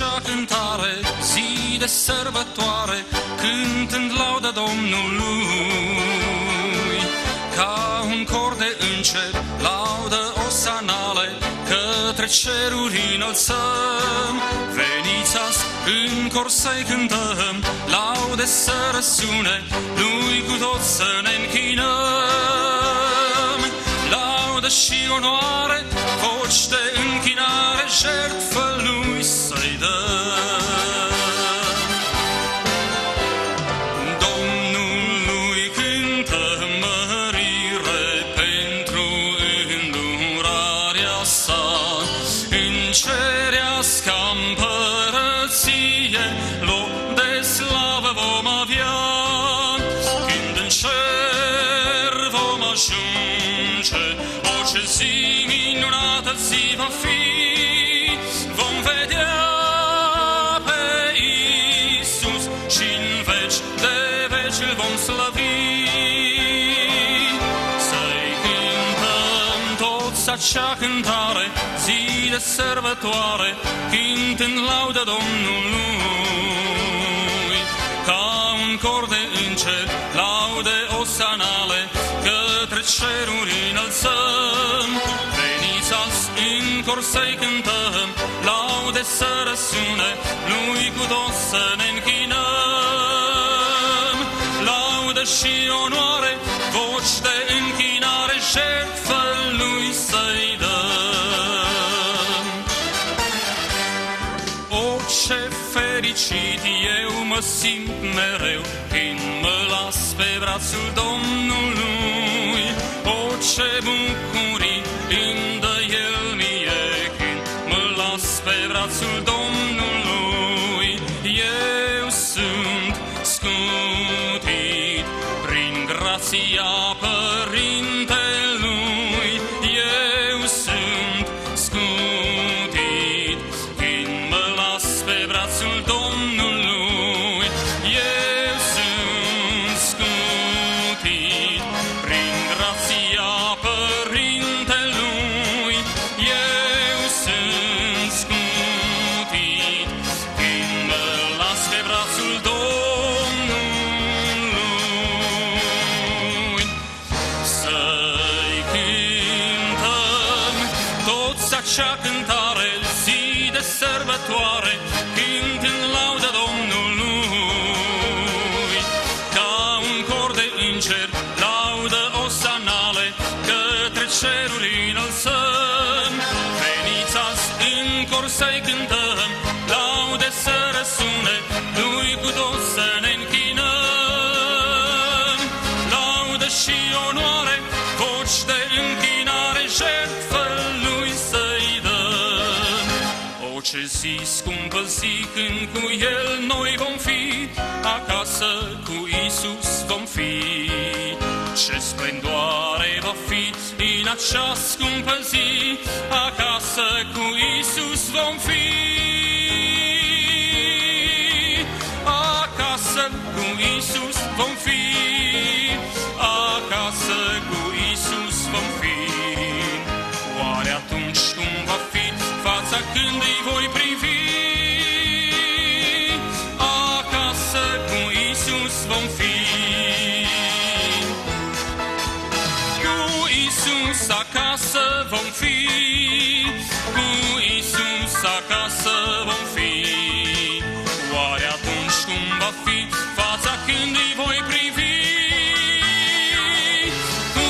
acea cântare, zi de sărbătoare, cântând laudă Domnului. Ca un cor de înger, laudă osanale, către ceruri înălțăm. Veniți azi în cor să-i cântăm, laude să răsune, lui cu tot să ne închinăm. Laudă și onoare, voci de ajunge, orice zi minunată zi va fi, vom vedea pe Iisus și în veci de veci îl vom slăvi. Să-i cântăm toți acea cântare, zi de sărbătoare, cântând laudă Domnului. Ca un cor de înger, laude osanale, către ceruri înălțăm. Veniți azi în cor să-i cântăm, laude să răsune, lui cu tot să ne închinăm. Laudă și onoare, voci de fericit eu mă simt mereu Când mă las pe brațul Domnului. O, ce bucurii îmi dă El mie Când mă las pe brațul Domnului. Eu sunt scutit prin grația Părintelui toți acea cântare, zi de sărbătoare, cântând laudă Domnului. Ca un cor de înger, laudă osanale, către ceruri înălțăm. Veniți azi în cor să-i cântăm, O, ce zi scumpă zi când cu el noi vom fi, acasă cu Isus vom fi. Ce splendoare va fi în acea scumpă zi, acasă cu Isus vom fi. Acasă cu Isus vom fi, Iisus vom fi. Cu Iisus acasă vom fi, cu Iisus acasă vom fi. Oare atunci cum va fi fața când îi voi privi? Cu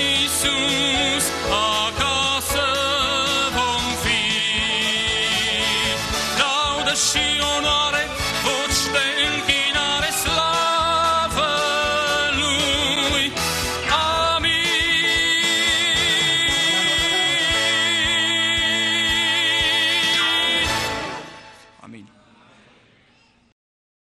Iisus acasă vom fi. Laudă și onoare